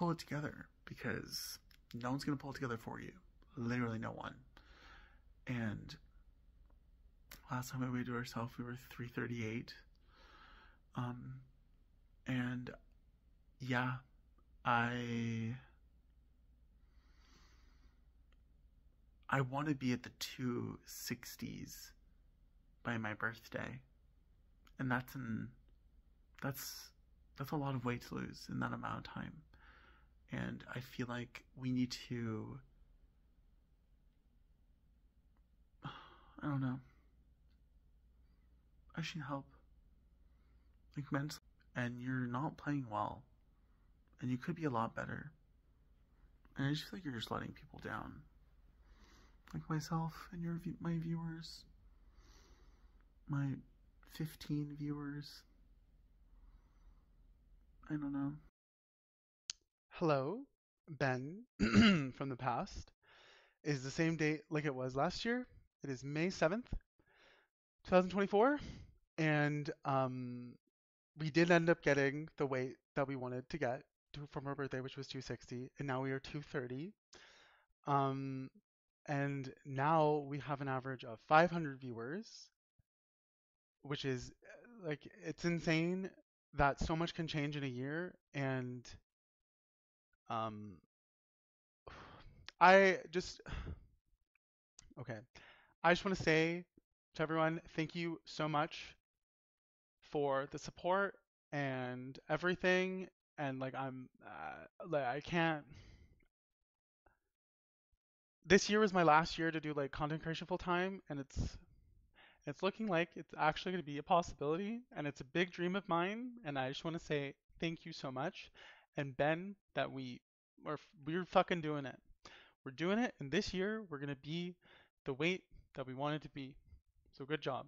pull it together because no one's going to pull it together for you. Literally no one. And last time we weighed ourselves, we were 338. Um, and yeah, I I want to be at the 260s by my birthday. And that's an that's that's a lot of weight to lose in that amount of time. And I feel like we need to I don't know. I should help. Like mentally and you're not playing well. And you could be a lot better. And I just feel like you're just letting people down. Like myself and your my viewers. My 15 viewers. I don't know. Hello, Ben from the past. Is the same date like it was last year. It is May 7th, 2024. And um, we did end up getting the weight that we wanted to get to, from our birthday, which was 260. And now we are 230. Um, and now we have an average of 500 viewers, which is like, it's insane that so much can change in a year. And um, I just, okay. I just want to say to everyone, thank you so much for the support and everything. And like, I'm, uh, like, I can't. This year was my last year to do like content creation full time, and it's it's looking like it's actually going to be a possibility, and it's a big dream of mine. And I just want to say thank you so much, and Ben, that we are we're fucking doing it. We're doing it, and this year we're gonna be the weight that we wanted to be. So good job.